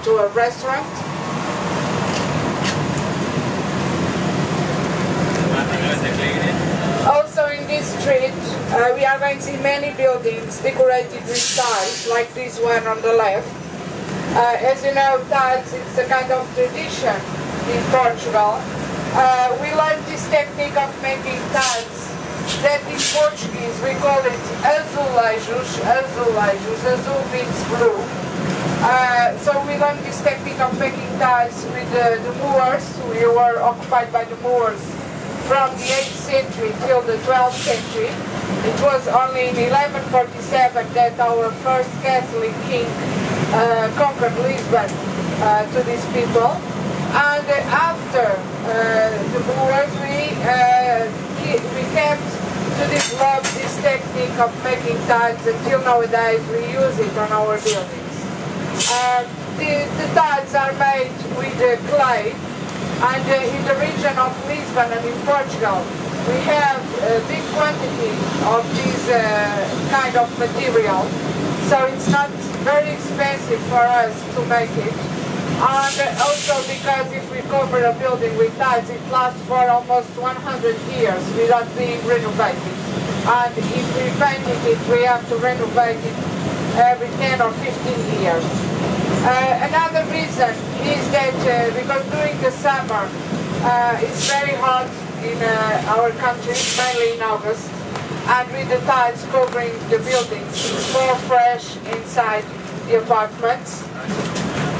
into a restaurant. Also in this street, uh, we are going to see many buildings decorated with tiles, like this one on the left. Uh, as you know, tiles, it's a kind of tradition in Portugal. Uh, we learned this technique of making tiles that in Portuguese we call it azulejos, azulejos, azul means blue. Uh, so we learned this technique of making tiles with the, the Moors. We were occupied by the Moors from the 8th century till the 12th century. It was only in 1147 that our first Catholic king uh, conquered Lisbon uh, to these people. And uh, after uh, the Moors, we, uh, we kept to develop this technique of making tiles until nowadays we use it on our buildings. Uh, the, the tiles are made with clay and uh, in the region of Lisbon and in Portugal, we have a big quantity of this uh, kind of material. So it's not very expensive for us to make it. And also because if we cover a building with tiles, it lasts for almost 100 years without being renovated. And if we painted it, we have to renovate it every 10 or 15 years. Uh, another reason is that uh, because during the summer uh, it's very hot in our country, mainly in August, and with the tiles covering the buildings, it's more fresh inside the apartments.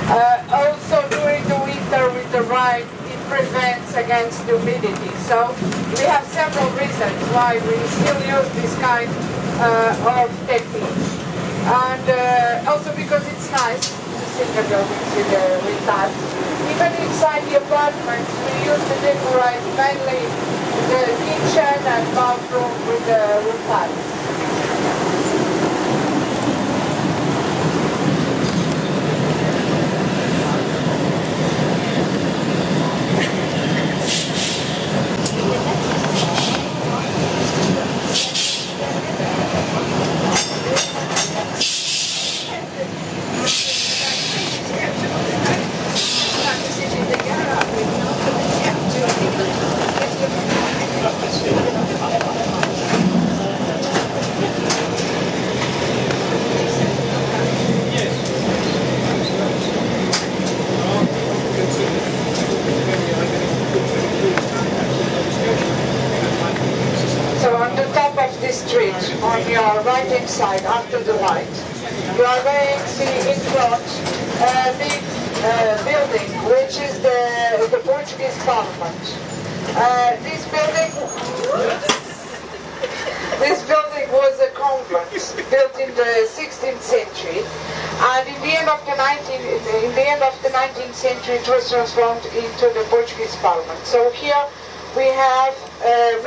Uh, also during the winter with the rain, it prevents against humidity. So we have several reasons why we still use this kind uh, of technique. And also because it's nice single buildings with, uh, with that. Even inside the apartments, we used to decorate mainly the kitchen and bathroom with, uh, with tiles. So on the top of this street, on your right hand side, after the light, you are going to see in front a big uh, building, which is the, the Portuguese Parliament. Uh, this building, this building was a convent built in the 16th century, and in the end of the 19th, in the end of the 19th century, it was transformed into the Portuguese Parliament. So here we have uh,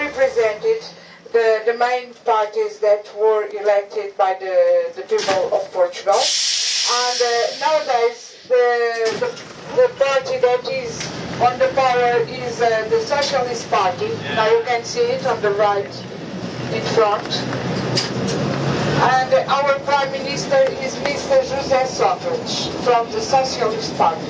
the, main parties that were elected by the, the people of Portugal. And uh, nowadays, the, the, the party that is on the power is uh, the Socialist Party. Now you can see it on the right in front. And our Prime Minister is Mr. José Sócrates from the Socialist Party.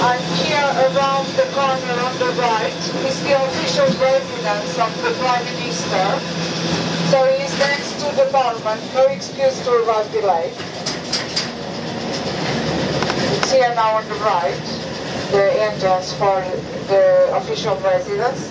And here around the corner on the right is the official residence of the Prime Minister. So he is next to the Parliament, no excuse to arrive delayed. It's here now on the right, the entrance for the official residence.